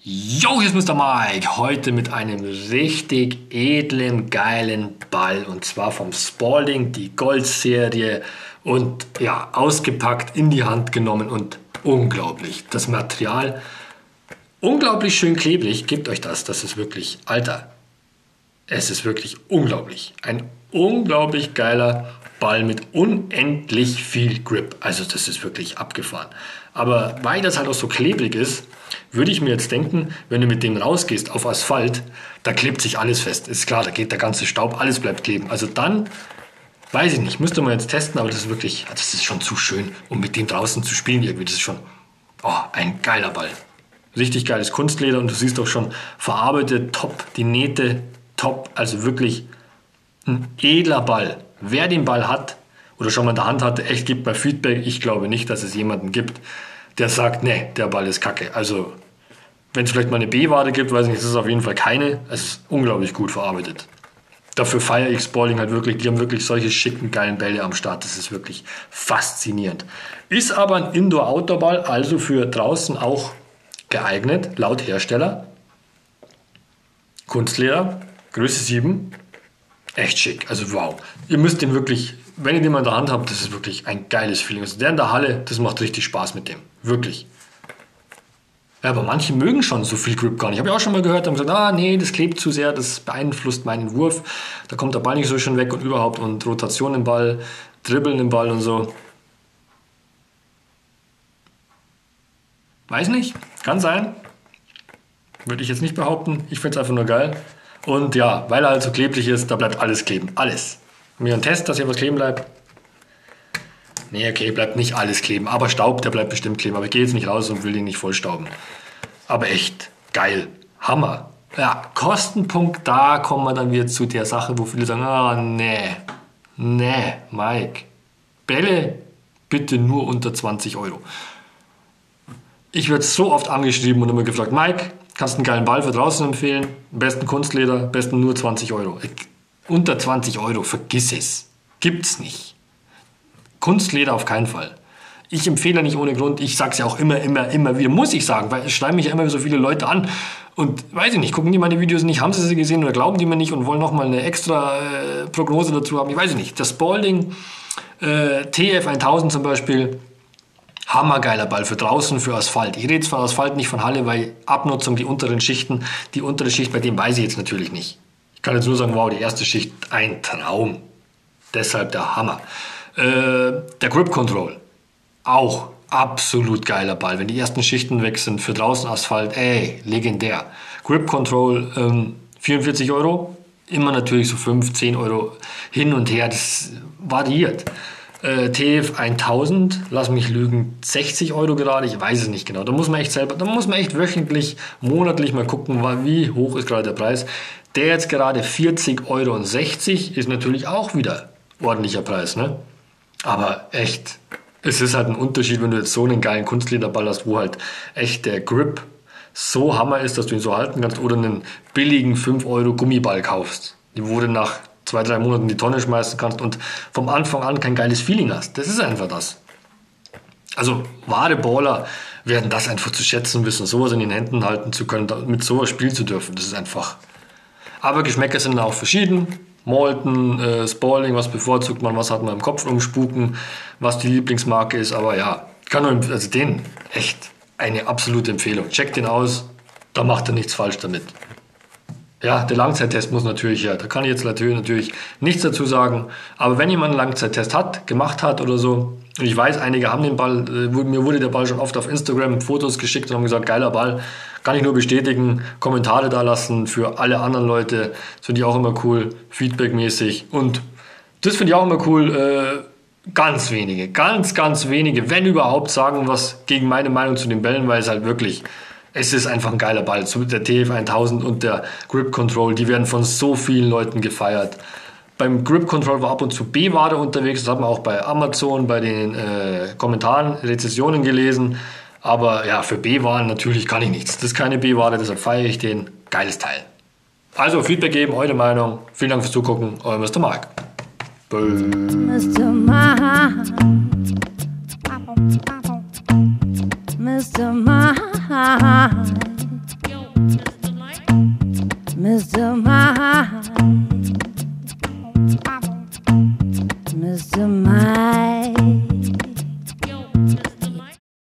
Yo, hier ist Mr. Mike. Heute mit einem richtig edlen, geilen Ball. Und zwar vom Spalding, die Gold-Serie. Und ja, ausgepackt, in die Hand genommen und unglaublich. Das Material, unglaublich schön klebrig. Gebt euch das. Das ist wirklich, Alter, es ist wirklich unglaublich. Ein unglaublich geiler Ball mit unendlich viel Grip. Also das ist wirklich abgefahren. Aber weil das halt auch so klebrig ist, würde ich mir jetzt denken, wenn du mit dem rausgehst auf Asphalt, da klebt sich alles fest. Ist klar, da geht der ganze Staub, alles bleibt kleben. Also dann, weiß ich nicht, müsste man jetzt testen, aber das ist wirklich, das ist schon zu schön, um mit dem draußen zu spielen irgendwie. Das ist schon, oh, ein geiler Ball. Richtig geiles Kunstleder und du siehst auch schon verarbeitet, top, die Nähte, top. Also wirklich ein edler Ball. Wer den Ball hat oder schon mal in der Hand hatte, echt gibt mal Feedback. Ich glaube nicht, dass es jemanden gibt, der sagt, nee, der Ball ist kacke. Also, wenn es vielleicht mal eine B-Wade gibt, weiß ich nicht, ist es auf jeden Fall keine. Es ist unglaublich gut verarbeitet. Dafür feiere ich Spalding halt wirklich. Die haben wirklich solche schicken, geilen Bälle am Start. Das ist wirklich faszinierend. Ist aber ein Indoor-Outdoor-Ball, also für draußen auch geeignet, laut Hersteller. Kunstleder, Größe 7. Echt schick. Also wow. Ihr müsst den wirklich wenn ihr den mal in der Hand habt, das ist wirklich ein geiles Feeling. Also der in der Halle, das macht richtig Spaß mit dem. Wirklich. Aber manche mögen schon so viel Grip gar nicht. Ich habe ja auch schon mal gehört, haben gesagt, ah nee, das klebt zu sehr, das beeinflusst meinen Wurf. Da kommt der Ball nicht so schön weg und überhaupt und Rotation im Ball, Dribbeln im Ball und so. Weiß nicht, kann sein. Würde ich jetzt nicht behaupten. Ich finde es einfach nur geil. Und ja, weil er halt so klebrig ist, da bleibt alles kleben. Alles. Mir ein Test, dass hier was kleben bleibt. Nee, okay, bleibt nicht alles kleben. Aber Staub, der bleibt bestimmt kleben. Aber ich gehe jetzt nicht raus und will den nicht vollstauben. Aber echt geil. Hammer. Ja, Kostenpunkt, da kommen wir dann wieder zu der Sache, wo viele sagen, ah, nee, nee, Mike, Bälle bitte nur unter 20 Euro. Ich werde so oft angeschrieben und immer gefragt, Mike, kannst du einen geilen Ball für draußen empfehlen? Besten Kunstleder, besten nur 20 Euro. Ich, unter 20 Euro, vergiss es. Gibt's nicht. Kunstleder auf keinen Fall. Ich empfehle nicht ohne Grund, ich sage es ja auch immer, immer, immer wieder, muss ich sagen, weil es schreiben mich ja immer so viele Leute an und weiß ich nicht, gucken die meine Videos nicht, haben sie sie gesehen oder glauben die mir nicht und wollen nochmal eine extra äh, Prognose dazu haben, ich weiß nicht. Das Spalding äh, TF1000 zum Beispiel, hammergeiler Ball für draußen, für Asphalt. Ich rede jetzt von Asphalt, nicht von Halle, weil Abnutzung, die unteren Schichten, die untere Schicht, bei dem weiß ich jetzt natürlich nicht. Ich kann jetzt nur sagen, wow, die erste Schicht, ein Traum. Deshalb der Hammer. Äh, der Grip Control, auch absolut geiler Ball. Wenn die ersten Schichten weg sind, für draußen Asphalt, ey, legendär. Grip Control, ähm, 44 Euro, immer natürlich so 5, 10 Euro hin und her, das variiert. Äh, TF 1000, lass mich lügen, 60 Euro gerade, ich weiß es nicht genau. Da muss man echt selber, da muss man echt wöchentlich, monatlich mal gucken, wie hoch ist gerade der Preis. Der jetzt gerade 40,60 Euro ist natürlich auch wieder ordentlicher Preis, ne? Aber echt, es ist halt ein Unterschied, wenn du jetzt so einen geilen Kunstlederball hast, wo halt echt der Grip so Hammer ist, dass du ihn so halten kannst, oder einen billigen 5 Euro Gummiball kaufst, wo du nach zwei, drei Monaten die Tonne schmeißen kannst und vom Anfang an kein geiles Feeling hast. Das ist einfach das. Also wahre Baller werden das einfach zu schätzen wissen, sowas in den Händen halten zu können, mit sowas spielen zu dürfen. Das ist einfach aber Geschmäcker sind auch verschieden. Malton, äh, Spalding, was bevorzugt man, was hat man im Kopf rumspuken, was die Lieblingsmarke ist. Aber ja, kann nur, also den echt eine absolute Empfehlung. Checkt den aus, da macht er nichts falsch damit. Ja, der Langzeittest muss natürlich, ja, da kann ich jetzt natürlich, natürlich nichts dazu sagen. Aber wenn jemand einen Langzeittest hat, gemacht hat oder so, und ich weiß, einige haben den Ball, äh, mir wurde der Ball schon oft auf Instagram Fotos geschickt und haben gesagt, geiler Ball, kann ich nur bestätigen. Kommentare da lassen für alle anderen Leute, das finde ich auch immer cool, feedbackmäßig. Und das finde ich auch immer cool, äh, ganz wenige, ganz, ganz wenige, wenn überhaupt, sagen was gegen meine Meinung zu den Bällen, weil es halt wirklich es ist einfach ein geiler Ball. Der TF1000 und der Grip Control, die werden von so vielen Leuten gefeiert. Beim Grip Control war ab und zu B-Ware unterwegs, das hat man auch bei Amazon, bei den äh, Kommentaren, Rezessionen gelesen. Aber ja, für B-Waren natürlich kann ich nichts. Das ist keine B-Ware, deshalb feiere ich den. Geiles Teil. Also Feedback geben, eure Meinung. Vielen Dank fürs Zugucken, euer Mr. Mark. Mr. Mark. Mr. Mind, Mr. Mind.